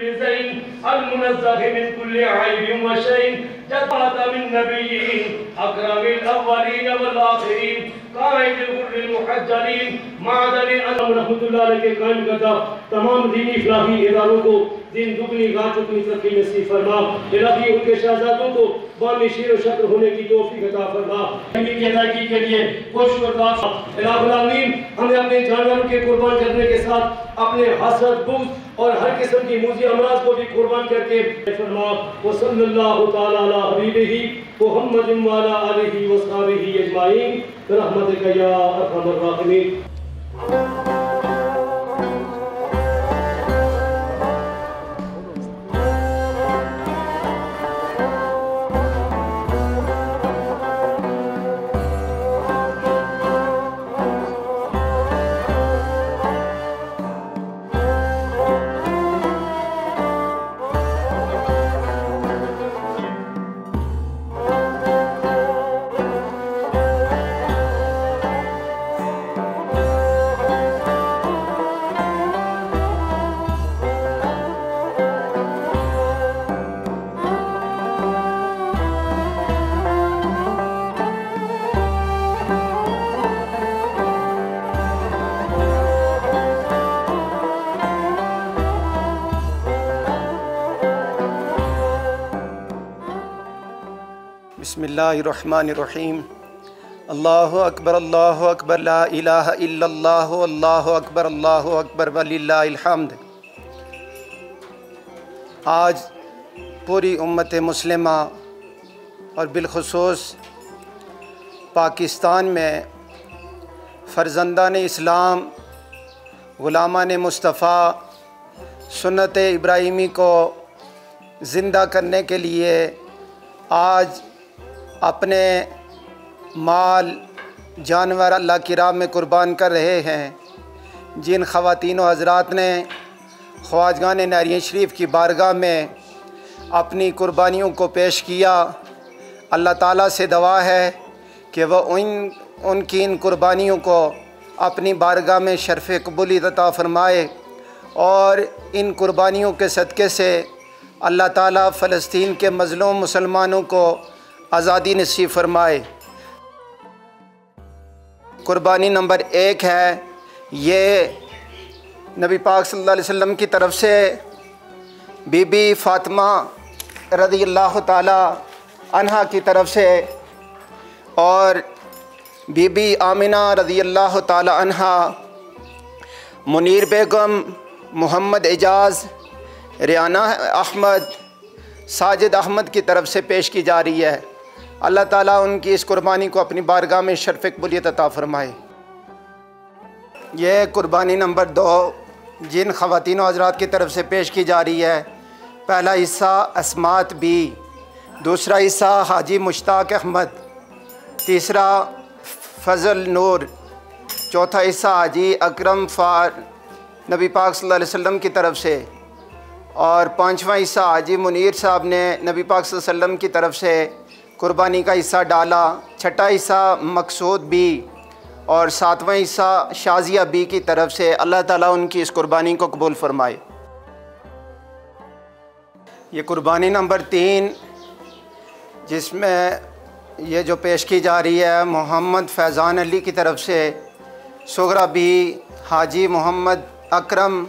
كل زين، المنزه من كل عيب وشين. جاءت من نبيين، أكرم الأولين والآخرين. قائد الغر المحجلين. معدن أنم رحمت اللہ علیہ کے قائم کرتا تمام دینی اخلاقی اداروں کو دین دگنی غاٹ اتنی ترقی نصیب فرما۔ الہی ان کے شہزادوں کو بامی شیر و شکر ہونے کی توفیق عطا فرما۔ امین کی ادائیگی کے لیے خوش برداشت الہ العالمین ہمیں اپنے جانوروں کے قربان کرنے کے ساتھ اپنے حسد بغض اور ہر قسم کی موزی امراض کو بھی قربان کر کے فرما۔ وصلی اللہ تعالی علی حبیبہ محمد وعلی آلہ وصحبہ اجمعین۔ برحمتک یا ارحم الراحمین۔ اللہ الرحمن الرحیم اللہ اکبر اللہ اکبر لا الہ الا اللہ اللہ اکبر اللہ اکبر وللہ الحمد آج پوری امت مسلمہ اور بالخصوص پاکستان میں فرزندان اسلام غلامان مصطفیٰ سنت ابراہیمی کو زندہ کرنے کے لیے آج اپنے مال، جانور اللہ کی راہ میں قربان کر رہے ہیں۔ جن خواتین و حضرات نے خواجگان ناریہ شریف کی بارگاہ میں اپنی قربانیوں کو پیش کیا، اللہ تعالیٰ سے دعا ہے کہ وہ ان ان کی ان قربانیوں کو اپنی بارگاہ میں شرف قبولی عطا فرمائے اور ان قربانیوں کے صدقے سے اللہ تعالیٰ فلسطین کے مظلوم مسلمانوں کو آزادی نصیب فرمائے۔ قربانی نمبر ایک ہے، یہ نبی پاک صلی اللہ علیہ وسلم کی طرف سے بی بی فاطمہ رضی اللہ تعالی عنہا کی طرف سے اور بی بی آمنہ رضی اللہ تعالی عنہا، منیر بیگم، محمد اعجاز ریانہ احمد، ساجد احمد کی طرف سے پیش کی جا رہی ہے۔ اللہ تعالیٰ ان کی اس قربانی کو اپنی بارگاہ میں شرف قبولیت عطا فرمائے۔ یہ قربانی نمبر دو جن خواتین و حضرات کی طرف سے پیش کی جا رہی ہے۔ پہلا حصہ اسمات بی، دوسرا حصہ حاجی مشتاق احمد، تیسرا فضل نور، چوتھا حصہ حاجی اکرم فار، نبی پاک صلی اللہ علیہ وسلم کی طرف سے۔ اور پانچواں حصہ حاجی منیر صاحب نے نبی پاک صلی اللہ علیہ وسلم کی طرف سے۔ قربانی کا حصہ ڈالا، چھٹا حصہ مقصود بی اور ساتواں حصہ شازیہ بی کی طرف سے اللہ تعالیٰ ان کی اس قربانی کو قبول فرمائے۔ یہ قربانی نمبر تین، جس میں یہ جو پیش کی جا رہی ہے، محمد فیضان علی کی طرف سے، سغرا بی حاجی محمد اکرم،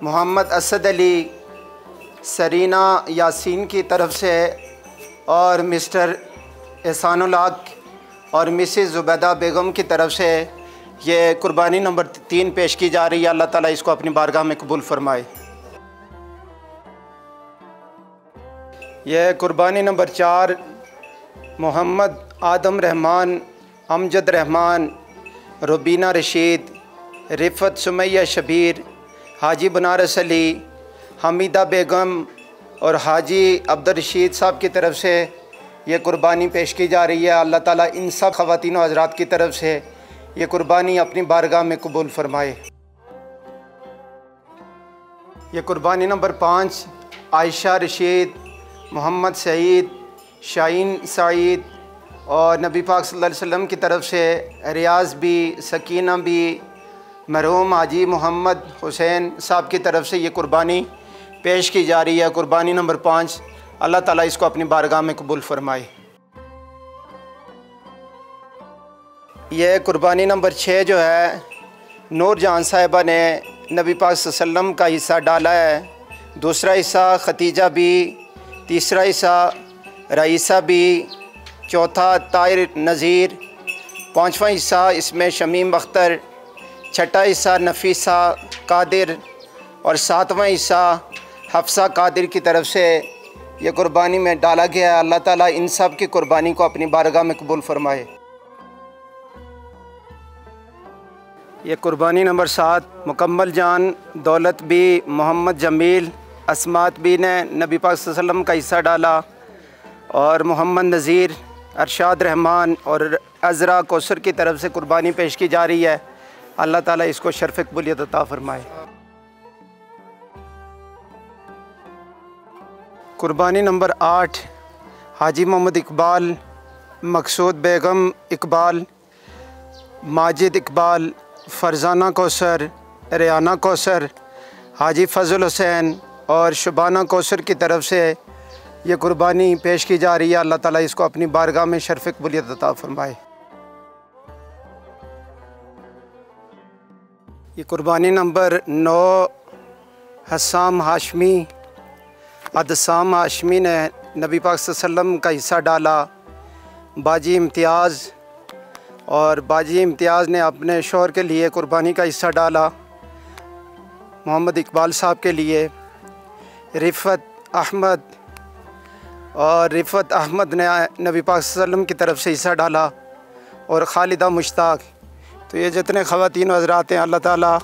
محمد اسد علی، سرینہ یاسین کی طرف سے اور مسٹر احسان الحق اور مسز زبیدہ بیگم کی طرف سے یہ قربانی نمبر تین پیش کی جا رہی ہے۔ اللہ تعالیٰ اس کو اپنی بارگاہ میں قبول فرمائے۔ یہ قربانی نمبر چار، محمد آدم رحمان، امجد رحمان، ربینہ رشید، رفت سمیہ شبیر، حاجی بنارس علی، حمیدہ بیگم اور حاجی عبدالرشید صاحب کی طرف سے یہ قربانی پیش کی جا رہی ہے۔ اللہ تعالیٰ ان سب خواتین و حضرات کی طرف سے یہ قربانی اپنی بارگاہ میں قبول فرمائے۔ یہ قربانی نمبر پانچ، عائشہ رشید، محمد سعید، شاہین سعید اور نبی پاک صلی اللہ علیہ وسلم کی طرف سے ریاض بھی، سکینہ بھی، مرحوم حاجی محمد حسین صاحب کی طرف سے یہ قربانی پیش کی جا رہی ہے قربانی نمبر پانچ۔ اللہ تعالیٰ اس کو اپنی بارگاہ میں قبول فرمائے۔ یہ قربانی نمبر چھ جو ہے، نور جہاں صاحبہ نے نبی پاک صلی اللہ علیہ وسلم کا حصہ ڈالا ہے۔ دوسرا حصہ ختیجہ بھی، تیسرا حصہ رئیسہ بھی، چوتھا طائر نذیر، پانچواں حصہ اس میں شمیم اختر، چھٹا حصہ نفیسہ قادر اور ساتواں حصہ حفصہ قادر کی طرف سے یہ قربانی میں ڈالا گیا ہے۔ اللہ تعالیٰ ان سب کی قربانی کو اپنی بارگاہ میں قبول فرمائے۔ یہ قربانی نمبر سات، مکمل جان، دولت بھی، محمد جمیل اسمات بھی نے نبی پاک صلی اللہ علیہ وسلم کا حصہ ڈالا۔ اور محمد نذیر، ارشاد رحمان اور عذرا کوثر کی طرف سے قربانی پیش کی جا رہی ہے۔ اللہ تعالیٰ اس کو شرف قبولیت عطا فرمائے۔ قربانی نمبر آٹھ، حاجی محمد اقبال، مقصود بیگم اقبال، ماجد اقبال، فرزانہ کوثر، ریانہ کوثر، حاجی فضل حسین اور شبانہ کوثر کی طرف سے یہ قربانی پیش کی جا رہی ہے۔ اللہ تعالیٰ اس کو اپنی بارگاہ میں شرف قبولیت عطا فرمائے۔ یہ قربانی نمبر نو، حسام ہاشمی ادسام ہاشمی نے نبی پاک صلی اللہ علیہ وسلم کا حصہ ڈالا باجی امتیاز اور باجی امتیاز نے اپنے شوہر کے لیے قربانی کا حصہ ڈالا محمد اقبال صاحب کے لیے رفت احمد اور رفت احمد نے نبی پاک صلی اللہ علیہ وسلم کی طرف سے حصہ ڈالا اور خالدہ مشتاق تو یہ جتنے خواتین و حضرات ہیں، اللہ تعالیٰ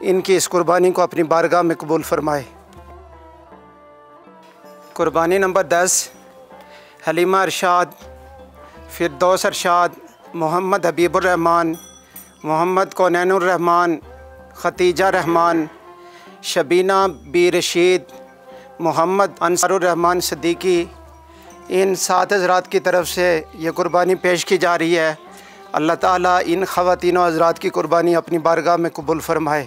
ان کی اس قربانی کو اپنی بارگاہ میں قبول فرمائے۔ قربانی نمبر دس، حلیمہ ارشاد، فردوس ارشاد، محمد حبیب الرحمن، محمد کونین الرحمن، ختیجہ رحمان، شبینہ بی رشید، محمد انصار الرحمن صدیقی۔ ان سات حضرات کی طرف سے یہ قربانی پیش کی جا رہی ہے۔ اللہ تعالیٰ ان خواتین و حضرات کی قربانی اپنی بارگاہ میں قبول فرمائے۔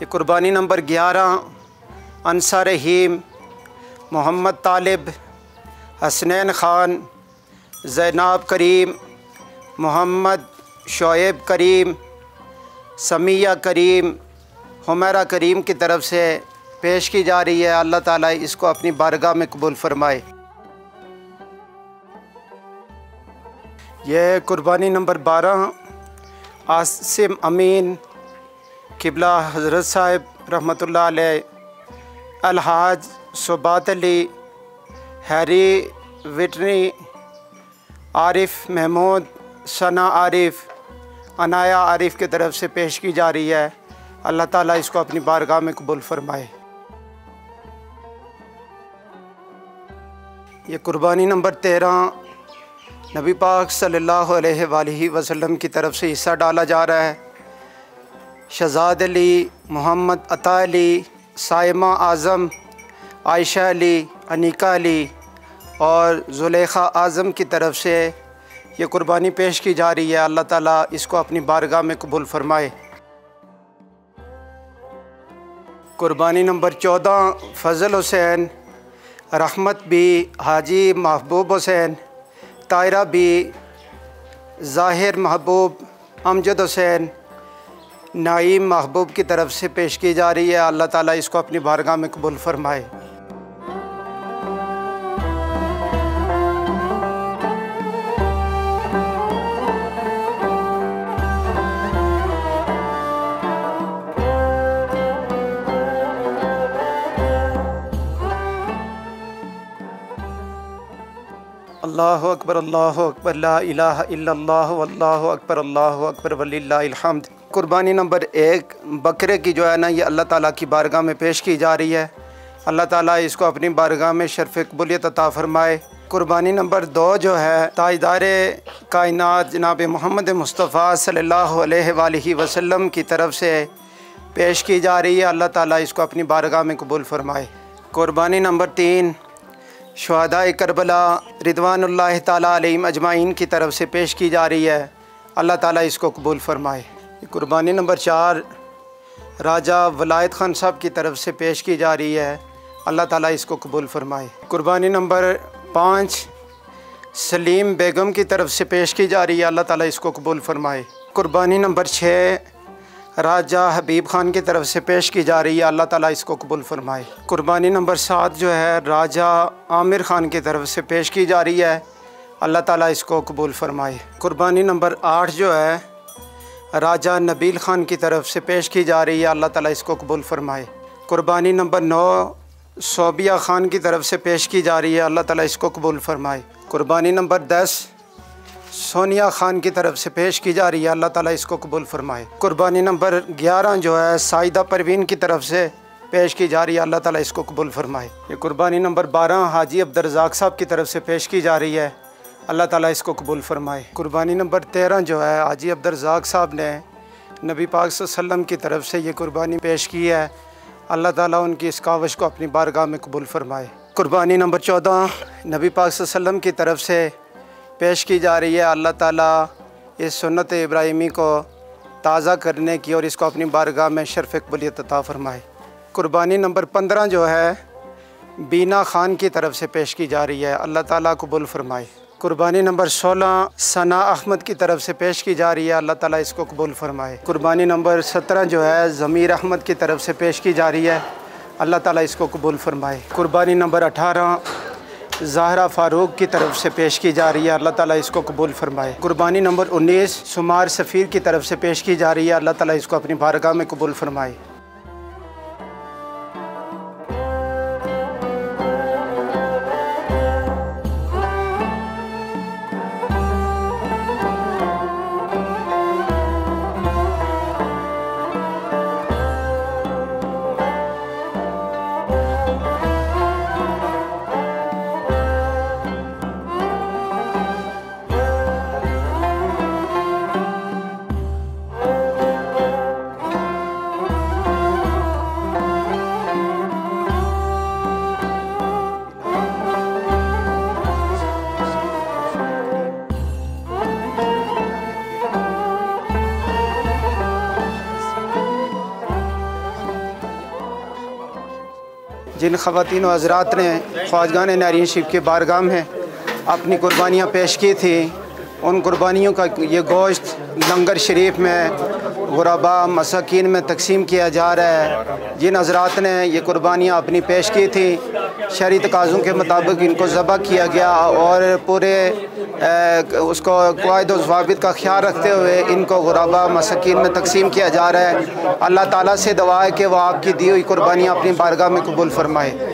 یہ قربانی نمبر گیارہ انصار رحیم محمد طالب، حسنین خان زیناب کریم، محمد شعیب کریم، سمیہ کریم، حمیرہ کریم کی طرف سے پیش کی جا رہی ہے۔ اللہ تعالیٰ اس کو اپنی بارگاہ میں قبول فرمائے۔ یہ قربانی نمبر بارہ، عاصم امین، قبلہ حضرت صاحب رحمۃ اللہ علیہ الحاج صبات علی ہیری وٹنی، عارف محمود، ثنا عارف عنایا عارف کی طرف سے پیش کی جا رہی ہے۔ اللہ تعالیٰ اس کو اپنی بارگاہ میں قبول فرمائے۔ یہ قربانی نمبر تیرہ نبی پاک صلی اللہ علیہ وآلہ وسلم کی طرف سے حصہ ڈالا جا رہا ہے۔ شہزاد علی، محمد عطا علی سائمہ اعظم، عائشہ علی، انیکا علی اور زلیخہ اعظم کی طرف سے یہ قربانی پیش کی جا رہی ہے۔ اللہ تعالیٰ اس کو اپنی بارگاہ میں قبول فرمائے۔ قربانی نمبر چودہ، فضل حسین، رحمت بھی حاجی محبوب حسین طائرہ بھی ظاہر محبوب، امجد حسین نعیم محبوب کی طرف سے پیش کی جا رہی ہے۔ اللہ تعالیٰ اس کو اپنی بارگاہ میں قبول فرمائے۔ اللہ اکبر اللہ اکبر، لا الہ الا اللہ، واللہ اکبر، اللہ اکبر وللہ الحمد۔ قربانی نمبر ایک، بکرے کی جو ہے نا، یہ اللہ تعالیٰ کی بارگاہ میں پیش کی جا رہی ہے۔ اللہ تعالیٰ اس کو اپنی بارگاہ میں شرف قبولیت عطا فرمائے۔ قربانی نمبر دو جو ہے، تاجدار کائنات جناب محمد مصطفیٰ صلی اللہ علیہ وآلہ وسلم کی طرف سے پیش کی جا رہی ہے۔ اللہ تعالیٰ اس کو اپنی بارگاہ میں قبول فرمائے۔ قربانی نمبر تین، شہداء کربلا ردوان اللہ تعالیٰ علیہ اجمعین کی طرف سے پیش کی جا رہی ہے۔ اللہ تعالیٰ اس کو قبول فرمائے۔ قربانی نمبر چار، راجہ ولایت خان صاحب کی طرف سے پیش کی جا رہی ہے۔ اللہ تعالیٰ اس کو قبول فرمائے۔ قربانی نمبر پانچ، سلیم بیگم کی طرف سے پیش کی جا رہی ہے۔ اللہ تعالیٰ اس کو قبول فرمائے۔ قربانی نمبر چھ، راجہ حبیب خان کی طرف سے پیش کی جا رہی ہے۔ اللہ تعالیٰ اس کو قبول فرمائے۔ قربانی نمبر سات جو ہے، راجہ عامر خان کی طرف سے پیش کی جا رہی ہے۔ اللہ تعالیٰ اس کو قبول فرمائے۔ قربانی نمبر آٹھ جو ہے راجہ نبیل خان کی طرف سے پیش کی جا رہی ہے۔ اللہ تعالیٰ اس کو قبول فرمائے۔ قربانی نمبر نو صوبیہ خان کی طرف سے پیش کی جا رہی ہے۔ اللہ تعالیٰ اس کو قبول فرمائے۔ قربانی نمبر دس سونیا خان کی طرف سے پیش کی جا رہی ہے۔ اللہ تعالیٰ اس کو قبول فرمائے۔ قربانی نمبر گیارہ جو ہے، سائدہ پروین کی طرف سے پیش کی جا رہی ہے۔ اللہ تعالیٰ اس کو قبول فرمائے۔ یہ قربانی نمبر بارہ حاجی عبدالرزاق صاحب کی طرف سے پیش کی جا رہی ہے۔ اللہ تعالیٰ اس کو قبول فرمائے۔ قربانی نمبر تیرہ جو ہے، حاجی عبدالرزاق صاحب نے نبی پاک صلی اللہ علیہ وسلم کی طرف سے یہ قربانی پیش کی ہے۔ اللہ تعالیٰ ان کی اس کاوش کو اپنی بارگاہ میں قبول فرمائے۔ قربانی نمبر چودہ، نبی پاک صلی اللہ علیہ وسلم کی طرف سے پیش کی جا رہی ہے۔ اللہ تعالیٰ اس سنت ابراہیمی کو تازہ کرنے کی اور اس کو اپنی بارگاہ میں شرف قبولیت عطا فرمائے۔ قربانی نمبر پندرہ جو ہے، بینا خان کی طرف سے پیش کی جا رہی ہے۔ اللہ تعالیٰ قبول فرمائے۔ قربانی نمبر سولہ ثنا احمد کی طرف سے پیش کی جا رہی ہے۔ اللہ تعالیٰ اس کو قبول فرمائے۔ قربانی نمبر سترہ جو ہے، ضمیر احمد کی طرف سے پیش کی جا رہی ہے۔ اللہ تعالیٰ اس کو قبول فرمائے۔ قربانی نمبر اٹھارہ زہرہ فاروق کی طرف سے پیش کی جا رہی ہے۔ اللہ تعالیٰ اس کو قبول فرمائے۔ قربانی نمبر انیس سمار سفیر کی طرف سے پیش کی جا رہی ہے۔ اللہ تعالیٰ اس کو اپنی بارگاہ میں قبول فرمائے۔ جن خواتین و حضرات نے خواجگان نارین شریف کے بارگاہ میں اپنی قربانیاں پیش کی تھیں ان قربانیوں کا یہ گوشت لنگر شریف میں، غربا، مساکین میں تقسیم کیا جا رہا ہے۔ جن حضرات نے یہ قربانیاں اپنی پیش کی تھیں شہری تقاضوں کے مطابق ان کو ذبح کیا گیا اور پورے اس کو قواعد و ضوابط کا خیال رکھتے ہوئے ان کو غرابہ مسکین میں تقسیم کیا جا رہا ہے۔ اللہ تعالیٰ سے دعا ہے کہ وہ آپ کی دی ہوئی قربانیاں اپنی بارگاہ میں قبول فرمائے۔